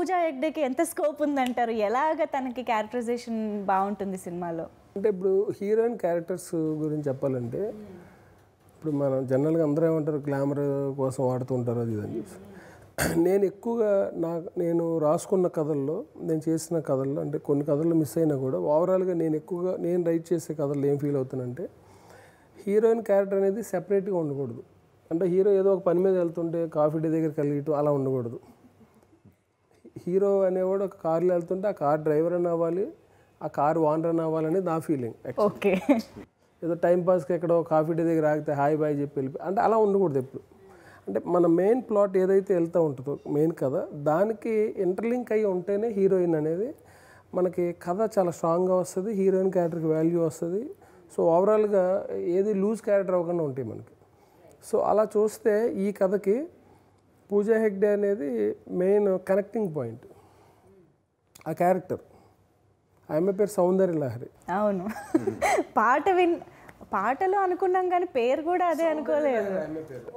పూజా హెగ్డేకి ఎంత స్కోప్ ఉందంటారు? ఎలాగ తనకి క్యారెక్టరైజేషన్ బాగుంటుంది సినిమాలో? అంటే ఇప్పుడు హీరోయిన్ క్యారెక్టర్స్ గురించి చెప్పాలంటే ఇప్పుడు మనం జనరల్గా అందరూ ఏమంటారు గ్లామర్ కోసం వాడుతుంటారు అది ఇది అని చెప్పి నేను ఎక్కువగా నా నేను రాసుకున్న కథల్లో నేను చేసిన కథల్లో అంటే కొన్ని కథల్లో మిస్ అయినా కూడా ఓవరాల్గా నేను ఎక్కువగా నేను రైట్ చేసే కథల్లో ఏం ఫీల్ అవుతానంటే హీరోయిన్ క్యారెక్టర్ అనేది సెపరేట్గా ఉండకూడదు. అంటే హీరో ఏదో ఒక పని మీద వెళ్తుంటే కాఫీ డే దగ్గర వెళ్ళటం అలా ఉండకూడదు. హీరో అనేవాడు ఒక కార్లో వెళ్తుంటే ఆ కార్ డ్రైవర్ అని అవ్వాలి ఆ కార్ ఓనర్ అని అవ్వాలనేది నా ఫీలింగ్ ఓకే. ఏదో టైం పాస్కి ఎక్కడో కాఫీ డే దగ్గర ఆగితే హాయ్ బాయ్ చెప్పి వెళ్ళిపోయి అంటే అలా ఉండకూడదు ఎప్పుడు. అంటే మన మెయిన్ ప్లాట్ ఏదైతే వెళ్తూ ఉంటుందో మెయిన్ కథ దానికి ఇంటర్లింక్ అయ్యి ఉంటేనే హీరోయిన్ అనేది మనకి కథ చాలా స్ట్రాంగ్గా వస్తుంది హీరోయిన్ క్యారెక్టర్కి వాల్యూ వస్తుంది. సో ఓవరాల్గా ఏది లూజ్ క్యారెక్టర్ అవ్వకుండా ఉంటాయి మనకి. సో అలా చూస్తే ఈ కథకి పూజా హెగ్డే అనేది మెయిన్ కనెక్టింగ్ పాయింట్. ఆ క్యారెక్టర్. ఆమె పేరు సౌందర్య లహరి. అవును. పాట విన్ పాటలు అనుకున్నాం కానీ పేరు కూడా అదే అనుకోలేదు.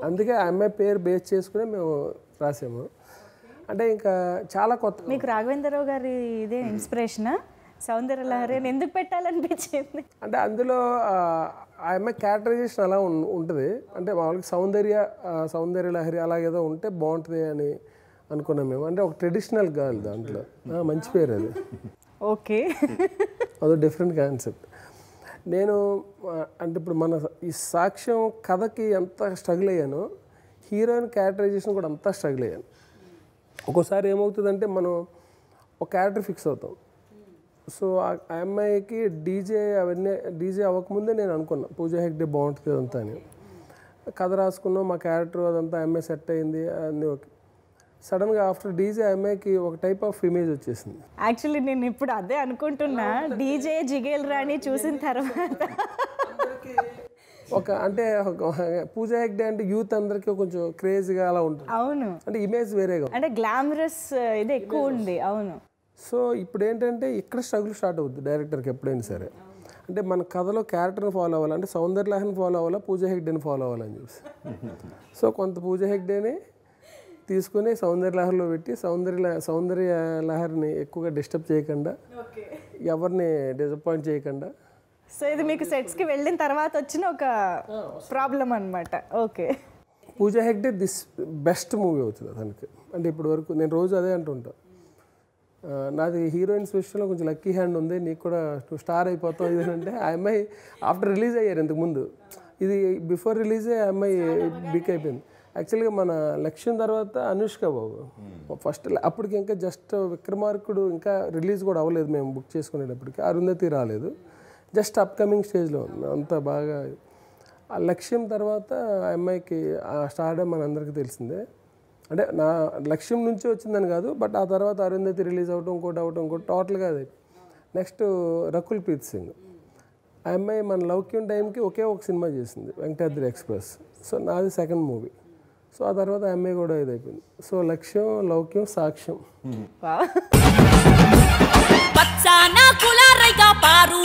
అందుకే ఆ అమ్మాయి పేరు బేస్ చేసుకుని మేము రాసాము. అంటే ఇంకా చాలా కొత్త మీకు రాఘవేంద్రరావు గారి ఇదే ఇన్స్పిరేషనా సౌందర్య లహరి అని ఎందుకు పెట్టాలనిపించింది? అంటే అందులో ఆ ఆ అమ్మాయి క్యారెక్టరైజేషన్ అలా ఉంటుంది. అంటే మామూలుగా సౌందర్య సౌందర్య లహరి అలాగేదో ఉంటే బాగుంటుంది అని అనుకున్నాం మేము. అంటే ఒక ట్రెడిషనల్ గర్ల్ దాంట్లో. మంచి పేరు అది. ఓకే. అదో డిఫరెంట్ కాన్సెప్ట్ నేను అంటే ఇప్పుడు మన ఈ సాక్ష్యం కథకి ఎంత స్ట్రగుల్ అయ్యానో. హీరోయిన్ క్యారెక్టరైజేషన్ కూడా అంతా స్ట్రగుల్ అయ్యాను. ఒక్కోసారి ఏమవుతుందంటే మనం ఒక క్యారెక్టర్ ఫిక్స్ అవుతాం. సో ఆ అమ్మాయికి డీజే అవన్నీ డీజే అవ్వకముందే నేను అనుకున్నా పూజా హెగ్డే బాగుంటుంది అదంతా అని. కథ రాసుకున్నాం మా క్యారెక్టర్ అదంతా అమ్మాయి సెట్ అయింది అన్నీ ఓకే. సడన్గా ఆఫ్టర్ డీజే అమ్మాయికి ఒక టైప్ ఆఫ్ ఇమేజ్ వచ్చేసింది. యాక్చువల్లీ నేను ఇప్పుడు అదే అనుకుంటున్నా డీజే జిగేల్ రాణి చూసిన తర్వాత. ఒక అంటే పూజ హెగ్డే అంటే యూత్ అందరికీ కొంచెం క్రేజీగా అలా ఉంటుంది. అవును. అంటే ఇమేజ్ వేరేగా. అంటే గ్లామరస్ ఇది ఎక్కువ ఉంది అవును. సో ఇప్పుడు ఏంటంటే ఇక్కడ స్ట్రగుల్ స్టార్ట్ అవుద్ది డైరెక్టర్కి ఎప్పుడైనా సరే. అంటే మన కథలో క్యారెక్టర్ని ఫాలో అవ్వాలి. అంటే సౌందర్య లహరిని ఫాలో అవ్వాలా? పూజ హెగ్డేని ఫాలో అవ్వాలని చెప్పి సో కొంత పూజ హెగ్డేని తీసుకుని సౌందర్య లహరిలో పెట్టి సౌందర్య ల- సౌందర్య లహరిని ఎక్కువగా డిస్టర్బ్ చేయకుండా ఎవరిని డిసప్పాయింట్ చేయకుండా సో ఇది మీకు సెట్స్కి వెళ్ళిన తర్వాత వచ్చిన ఒక ప్రాబ్లం అన్నమాట. Okay. Pooja Hegde this best movie అవుతుంది అతనికి. అంటే ఇప్పటి వరకు నేను రోజు అదే అంటుంటా. ఆ, నాది హీరోయిన్స్ విషయంలో కొంచెం లక్కీ హ్యాండ్ ఉంది నీకు కూడా నువ్వు స్టార్ అయిపోతావు ఇది అంటే ఆ అమ్మాయి ఆఫ్టర్ రిలీజ్ అయ్యారు ఇంతకు ముందు. ఇది బిఫోర్ రిలీజే ఆ అమ్మాయి బిక్ అయిపోయింది. యాక్చువల్గా మన లక్ష్యం తర్వాత అనుష్క బాబు. ఫస్ట్ అప్పటికి ఇంకా జస్ట్ విక్రమార్కుడు ఇంకా రిలీజ్ కూడా అవ్వలేదు మేము బుక్ చేసుకునేటప్పటికి. అరుంధతి రాలేదు. జస్ట్ అప్కమింగ్ స్టేజ్లో అంత బాగా. ఆ లక్ష్యం తర్వాత ఆ అమ్మాయికి ఆ స్టార్డమ్ మన అందరికీ తెలిసిందే. అంటే నా లక్ష్యం నుంచి వచ్చిందని కాదు బట్ ఆ తర్వాత అరుంధతి రిలీజ్ అవటం ఇంకోటి అవటం ఇంకోటి టోటల్గా అది. నెక్స్ట్ రకుల్ ప్రీత్ సింగ్. ఆ అమ్మాయి మన లౌక్యం టైంకి ఒకే ఒక సినిమా చేసింది వెంకటాద్రి ఎక్స్ప్రెస్. సో నాది సెకండ్ మూవీ. సో ఆ తర్వాత ఆ అమ్మాయి కూడా ఇదైపోయింది సో లక్ష్యం లౌక్యం సాక్ష్యం. వావ్. పచ్చాన కులారైగా పారు